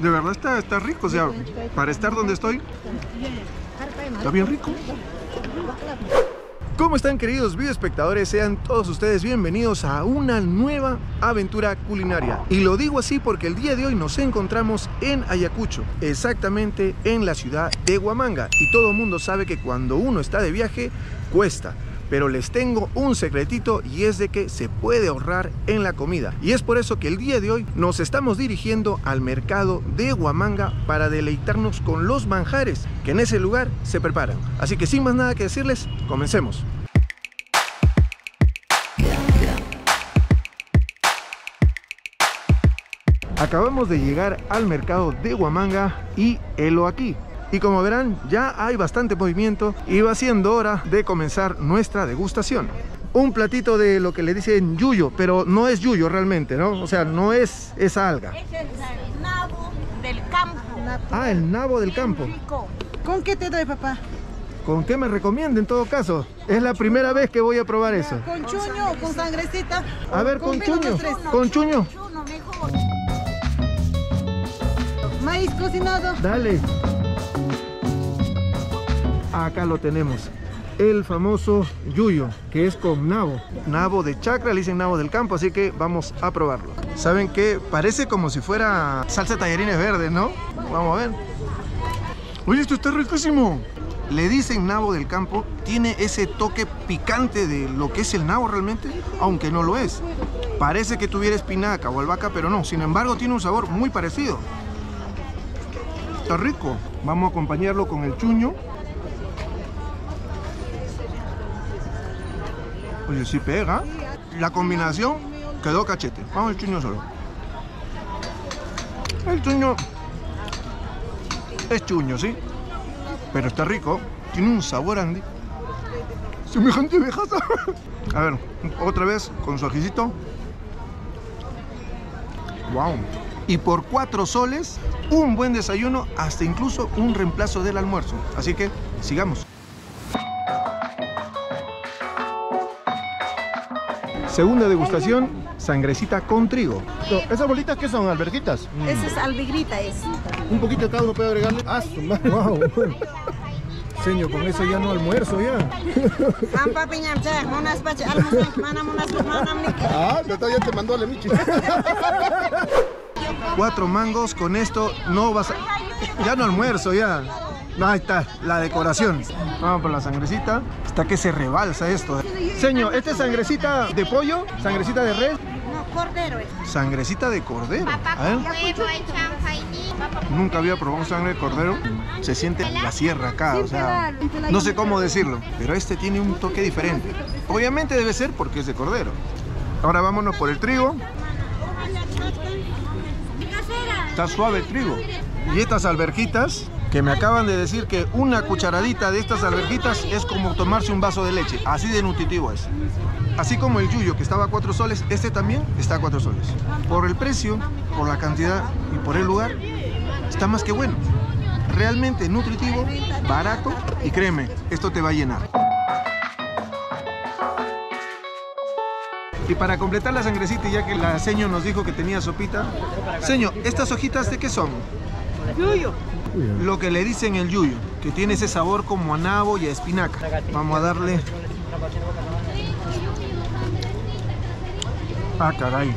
De verdad está, está rico, o sea, para estar donde estoy, está bien rico. ¿Cómo están queridos videoespectadores? Sean todos ustedes bienvenidos a una nueva aventura culinaria. Y lo digo así porque el día de hoy nos encontramos en Ayacucho, exactamente en la ciudad de Huamanga. Y todo el mundo sabe que cuando uno está de viaje, cuesta pero les tengo un secretito y es de que se puede ahorrar en la comida. Y es por eso que el día de hoy nos estamos dirigiendo al mercado de Huamanga para deleitarnos con los manjares que en ese lugar se preparan. Así que sin más nada que decirles, comencemos. Acabamos de llegar al mercado de Huamanga y helo aquí. Y como verán, ya hay bastante movimiento y va siendo hora de comenzar nuestra degustación. Un platito de lo que le dicen yuyo, pero no es yuyo realmente, ¿no? O sea, no es esa alga. Es el nabo del campo. Ah, el nabo del campo. Rico. ¿Con qué te doy, papá? ¿Con qué me recomienda en todo caso? Es la primera vez que voy a probar eso. ¿Con chuño o con sangrecita? A ver, con chuño. Con chuño. Maíz cocinado. Dale. Acá lo tenemos. El famoso yuyo, que es con nabo. Nabo de chacra, le dicen nabo del campo, así que vamos a probarlo. ¿Saben qué? Parece como si fuera salsa de tallarines verdes, ¿no? Vamos a ver. Oye, esto está riquísimo. Le dicen nabo del campo, tiene ese toque picante de lo que es el nabo realmente, aunque no lo es. Parece que tuviera espinaca o albahaca, pero no. Sin embargo, tiene un sabor muy parecido. Está rico. Vamos a acompañarlo con el chuño. Oye, sí pega. La combinación quedó cachete. Vamos al chuño solo. El chuño es chuño, ¿sí? Pero está rico. Tiene un sabor, Andy. Semejante viejaza. A ver, otra vez con su ajicito. Wow. Y por cuatro soles, un buen desayuno, hasta incluso un reemplazo del almuerzo. Así que sigamos. Segunda degustación, sangrecita con trigo. ¿Esas bolitas qué son? ¿Alberjitas? Esa es albigrita, es. Un poquito cada uno puede agregarle. ¡Ah, su madre! ¡Wow! Señor, con eso ya no almuerzo ya. Ah, ya te mandó la michi. Cuatro mangos, con esto no vas a... Ya no almuerzo, ya. Ahí está, la decoración. Vamos por la sangrecita. Está que se rebalsa esto. Señor, ¿esta es sangrecita de pollo? ¿Sangrecita de res? No, cordero. Sangrecita de cordero. A ver. Nunca había probado sangre de cordero. Se siente la sierra acá, o sea, no sé cómo decirlo, pero este tiene un toque diferente. Obviamente debe ser porque es de cordero. Ahora vámonos por el trigo. Está suave el trigo. Y estas alberjitas, que me acaban de decir que una cucharadita de estas alberjitas es como tomarse un vaso de leche. Así de nutritivo es. Así como el yuyo que estaba a 4 soles, este también está a 4 soles. Por el precio, por la cantidad y por el lugar, está más que bueno. Realmente nutritivo, barato y créeme, esto te va a llenar. Y para completar la sangrecita, ya que la seño nos dijo que tenía sopita. Señor, ¿estas hojitas de qué son? Yuyo. Lo que le dicen el yuyo, que tiene ese sabor como a nabo y a espinaca. Vamos a darle... Ah, caray.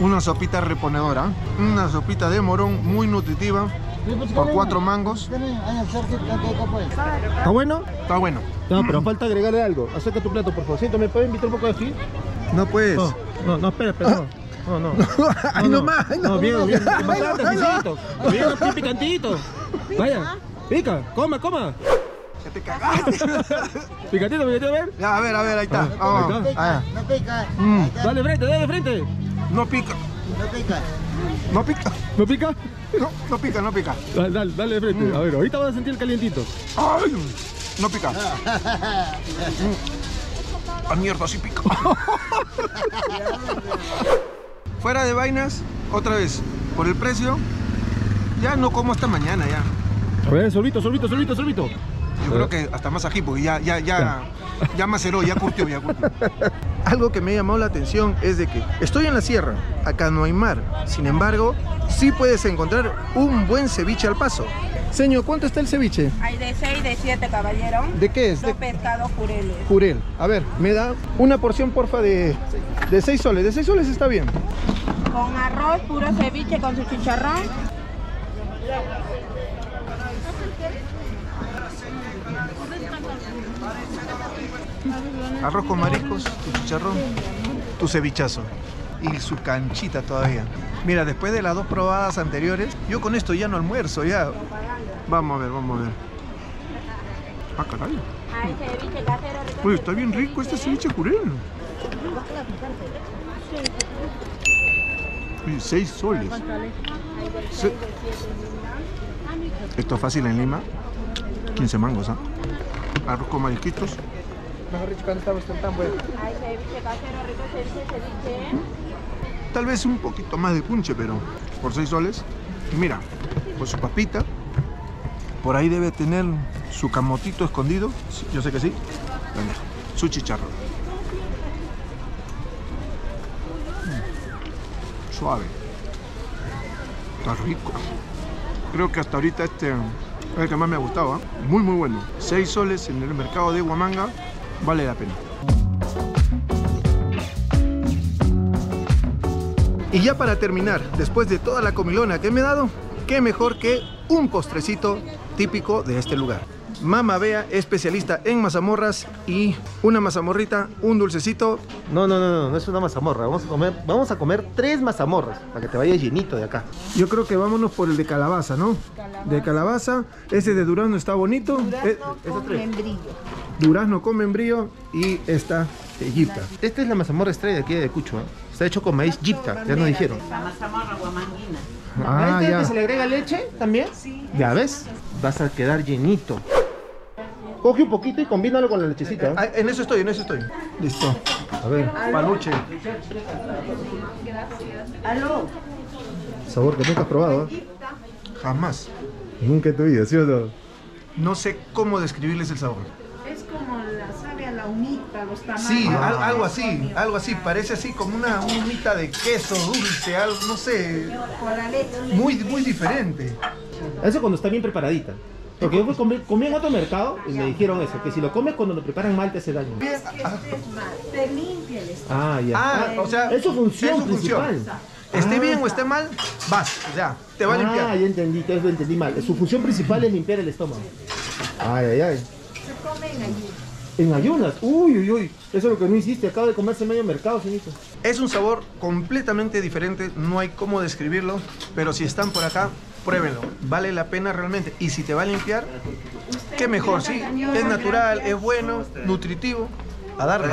Una sopita reponedora. Una sopita de morón muy nutritiva. Por cuatro mangos. ¿Está bueno? Está bueno. No, pero falta agregarle algo. Acerca tu plato, por favor. Siento, ¿me puede invitar un poco de ají? No puedes. No, no, no, espera, espera. No, no. no. Ahí no, nomás, ahí No, bien, bien. Bien, bien picantito. Vaya, pica, coma, coma. Que te cagaste. Picantito, picantito, a ver. Ya, a ver, a ver, ahí está. Ah, Vamos. ahí está. Ah, No pica, mm, Dale frente, dale frente. no pica. no pica. No pica. ¿No pica? No, no pica, no pica. Dale, dale, dale de frente. A ver, ahorita vas a sentir el calientito. Ay, no pica. Mm. Ah, mierda, sí pica. Fuera de vainas, otra vez, por el precio, ya no como esta mañana ya. A ver, sorbito, sorbito, sorbito, sorbito. Yo creo que hasta más ají, porque ya, ya, ya, ya maceró, ya curtió, ya curtió. Algo que me ha llamado la atención es de que estoy en la sierra, acá no hay mar. Sin embargo, sí puedes encontrar un buen ceviche al paso. Señor, ¿cuánto está el ceviche? Hay de 6, de 7, caballero. ¿De qué es? Dos pescados jureles. Jurel. A ver, me da una porción, porfa, de, de 6 soles. De 6 soles está bien. Con arroz, puro ceviche con su chicharrón. Arroz con mariscos, tu chicharrón, tu cevichazo y su canchita todavía. Mira, después de las dos probadas anteriores, yo con esto ya no almuerzo, ya. Vamos a ver, vamos a ver. Ah, caray. Uy, está bien rico este ceviche jurel. Uy, seis soles. Se- Esto es fácil en Lima. 15 mangos, ¿ah? Arroz con marisquitos. Rico, ceviche, ceviche. Tal vez un poquito más de punche, pero por 6 soles. Y mira, con su papita. Por ahí debe tener su camotito escondido. Yo sé que sí. Su chicharrón. Suave. Está rico. Creo que hasta ahorita este es el que más me ha gustado. ¿ah? Muy, muy bueno. 6 soles en el mercado de Huamanga. Vale la pena. Y ya para terminar, después de toda la comilona que me he dado, qué mejor que un postrecito típico de este lugar. Mama Bea, especialista en mazamorras y una mazamorrita, un dulcecito. No, no, no, no, no es una mazamorra. Vamos a comer, vamos a comer tres mazamorras para que te vayas llenito de acá. Yo creo que vámonos por el de calabaza, ¿no? De calabaza, ese de durazno está bonito. Eh, Con membrillo. durazno con membrillo y esta de Egipta. Esta es la mazamorra estrella de aquí de Cucho. ¿eh? Está hecho con maíz gipta, ya nos dijeron. La mazamorra guamanguina. Ah, ¿Este ya. que se le agrega leche también? Sí. Ya ves, vas a quedar llenito. Coge un poquito y combínalo con la lechecita. ¿eh? Ah, en eso estoy, en eso estoy. Listo. A ver, panuche. Aló. Sabor que nunca has probado, ¿eh? Jamás. Nunca en tu vida, ¿sí o no? No sé cómo describirles el sabor. Es como la sabe a la humita, los tamales. Sí, al- algo así, algo así. Parece así como una humita de queso dulce, algo, no sé. Con la leche. Muy, muy diferente. Eso cuando está bien preparadita. Porque yo comí en otro mercado y me dijeron eso, que si lo comes cuando lo preparan mal te hace daño. Es que este es mal. Te limpia el estómago. Ah, ya. Ah, o sea, es su función es su función. principal. Esté Ah. bien o esté mal, vas, o sea, te va a Ah, limpiar. ya entendí, entonces lo entendí mal. Su función principal es limpiar el estómago. Ay, ay, ay. Se come en allí. En ayunas. Uy, uy, uy. Eso es lo que no hiciste. Acabo de comerse medio mercado, señorito. Es un sabor completamente diferente, no hay cómo describirlo, pero si están por acá, pruébenlo. Vale la pena realmente. Y si te va a limpiar, qué mejor, sí. Es natural, es bueno, nutritivo. A darle.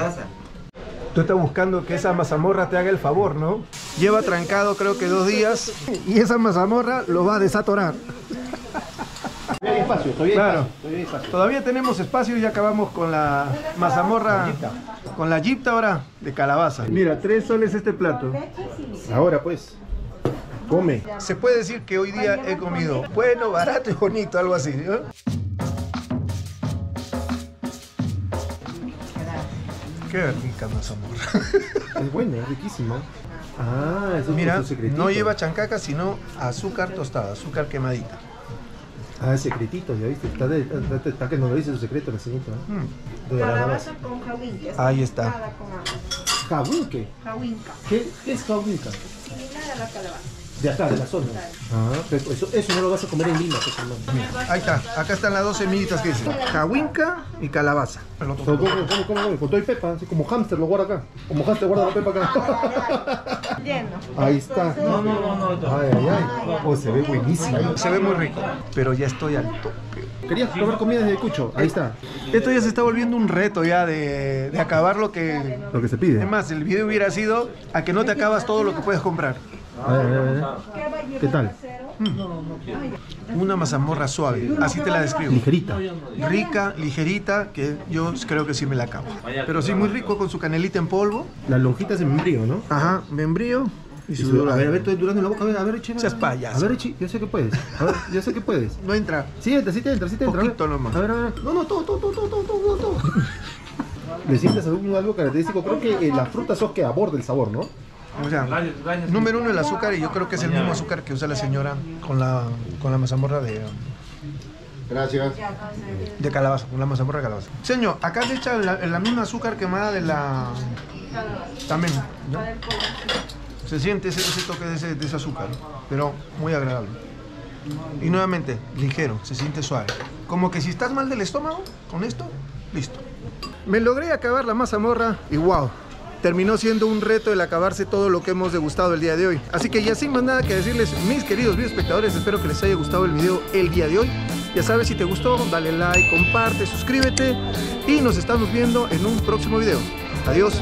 Tú estás buscando que esa mazamorra te haga el favor, ¿no? Lleva trancado creo que dos días y esa mazamorra lo va a desatorar. Todavía hay espacio, todavía hay Claro. espacio. Todavía hay espacio. Todavía tenemos espacio y ya acabamos con la mazamorra, con la gipta ahora de calabaza. Mira, tres soles este plato. Ahora pues. Come. Se puede decir que hoy día he comido bueno, barato y bonito, algo así. ¿no? Qué rica mazamorra. Es buena, es riquísima. Ah, eso es Mira, su secretito. no lleva chancaca, sino azúcar tostada, azúcar quemadita. Ah, secretito, ya viste. Está, de, está, está que no lo dice su secreto la señorita. ¿eh? Mm, De la Calabaza con. Ahí está. Jabunque. ¿Qué, qué es jabunca? Similar a la calabaza. De acá, de la zona. Ah, pero eso, eso no lo vas a comer en Lima, pues, hermano. Ahí está, acá están las dos semillitas que dicen. Jahuinca y calabaza. El otro- ¿Cómo, cómo, cómo, cómo, cómo? Con todo y pepa, así como hámster lo guarda acá. Como hámster guarda la pepa acá. Lleno. Ahí está. No, no, no, no. Ay, ay, ay. Oh, se ve buenísimo. Se ve muy rico, pero ya estoy al tope. Querías probar comida desde Cucho. Ahí está. Esto ya se está volviendo un reto ya de, de acabar lo que... Lo que se pide. Es más, el video hubiera sido a que no te acabas todo lo que puedes comprar. Ay, ay, ay, ay. ¿Qué tal? Una mazamorra suave, así te la describo. Ligerita. Rica, ligerita, que yo creo que sí me la acabo. Pero sí muy rico con su canelita en polvo. Las lonjitas de membrillo, ¿no? Ajá, membrillo Y Y su a ver, a ver, estoy durando en la boca, a ver, a ver, Echi. Seas a ver. payaso. A ver, Echi, yo sé que puedes. A ver, yo sé que puedes. No entra. Sí entra, sí te entra, sí te entra. a ver. Poquito nomás. A ver, a ver. No, no, todo, todo, todo, todo, todo, todo, todo. Le sientes algo, algo característico. Creo que eh, la fruta sos que aborda el sabor, ¿no? O sea, número uno el azúcar y yo creo que es el mismo azúcar que usa la señora con la, con la mazamorra de, Gracias. de calabaza, con la mazamorra de calabaza. Señor, acá le echa la, la misma azúcar quemada de la... También, ¿no? Se siente ese, ese toque de ese, de ese azúcar, pero muy agradable. Y nuevamente, ligero, se siente suave. Como que si estás mal del estómago, con esto, listo. Me logré acabar la mazamorra y wow, terminó siendo un reto el acabarse todo lo que hemos degustado el día de hoy. Así que ya sin más nada que decirles, mis queridos videoespectadores, espero que les haya gustado el video el día de hoy. Ya sabes, si te gustó, dale like, comparte, suscríbete y nos estamos viendo en un próximo video. Adiós.